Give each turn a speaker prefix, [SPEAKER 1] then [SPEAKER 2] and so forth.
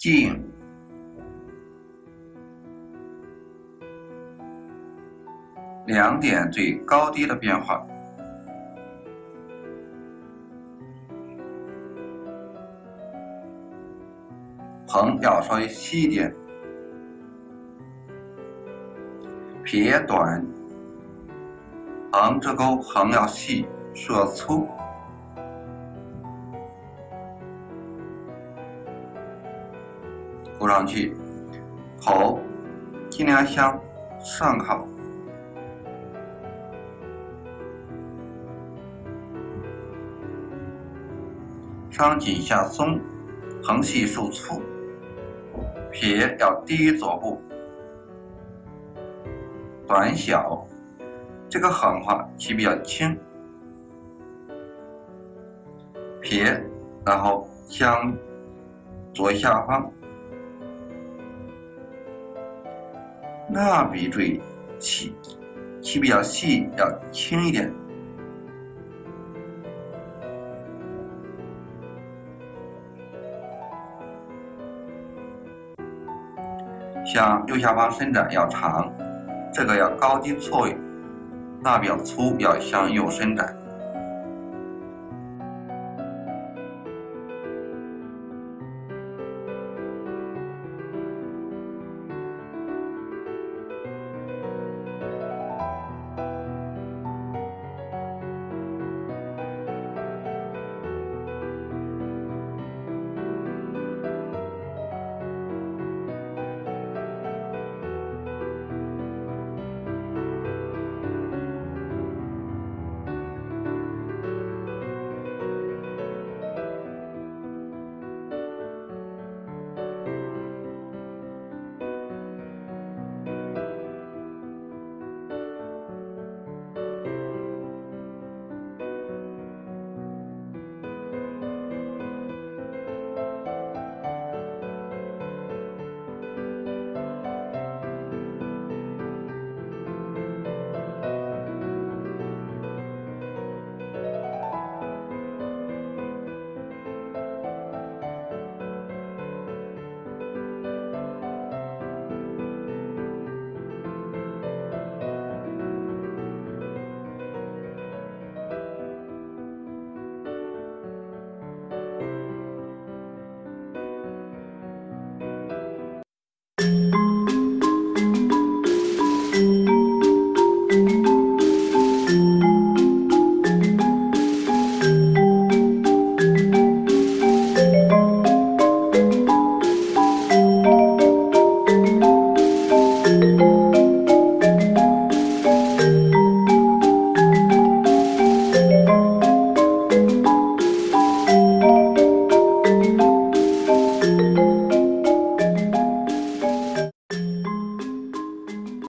[SPEAKER 1] 静，两点最高低的变化。横要稍微细一点，撇短，横这钩横要细，竖要粗。勾上去，口尽量向上靠，上紧下松，横细竖粗，撇要低于左部，短小，这个横画起比较轻，撇，然后向左下方。那比最细，起比较细，要轻一点。向右下方伸展要长，这个要高低错位。那比较粗，要向右伸展。